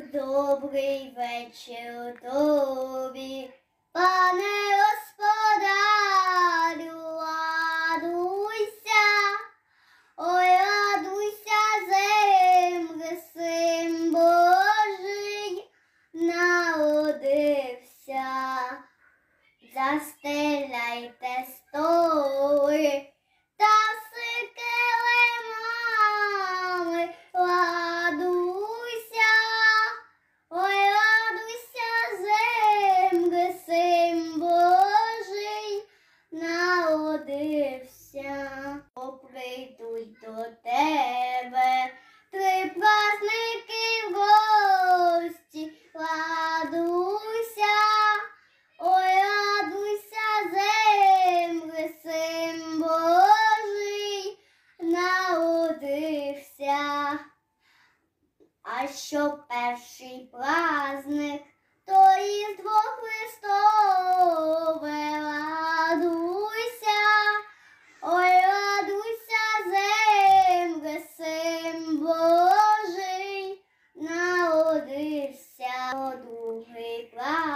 Добрий вечір тобі, пане господарю, радуйся, ой, радуйся, земле, син Божий, народився. Застеляйте столи А що перший праздник, то із двох листов радуйся, ой, радуйся, земле, син Божий, народився. Другий праздник,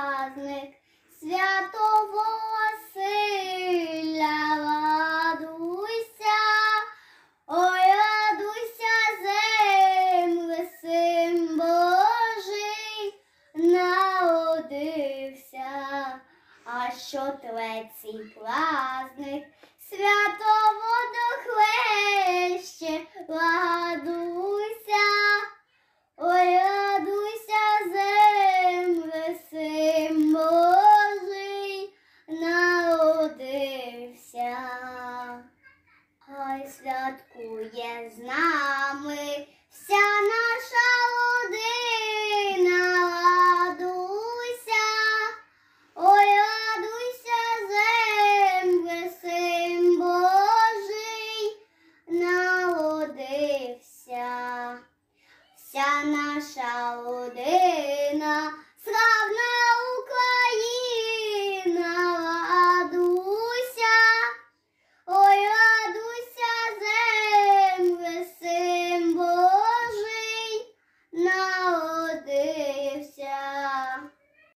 що тлецій плазник, свято водохлеще, ладуйся, ой, радуйся, земле, син Божий народився, ой святкує з нами. Masha